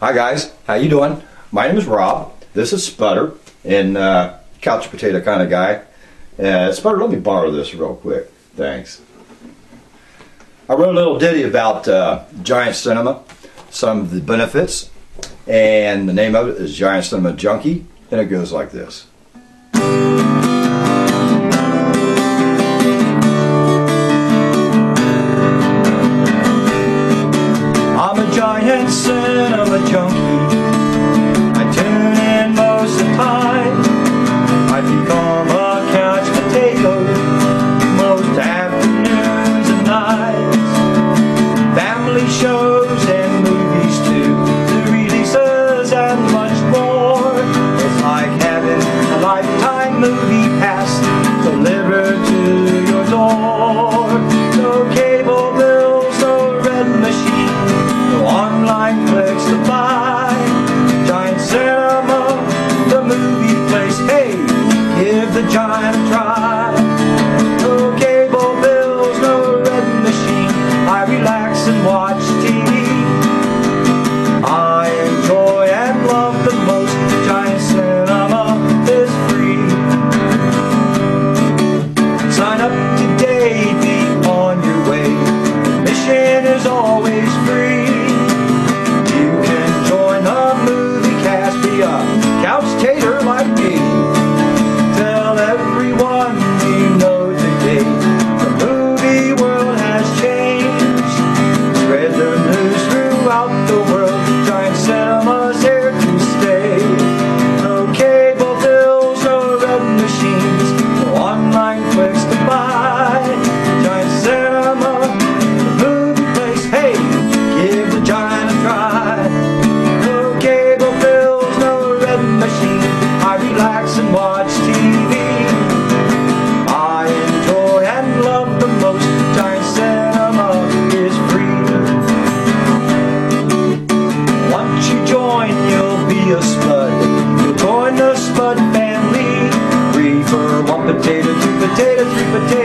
Hi guys, how you doing? My name is Rob. This is Sputter, and uh, couch potato kind of guy. Uh, Sputter, let me borrow this real quick. Thanks. I wrote a little ditty about uh, Giant Cinema, some of the benefits, and the name of it is Giant Cinema Junkie, and it goes like this. I'm a giant cinema 我讲。the giant tribe. No cable bills, no red machine. I relax and watch. potato, sweet potato.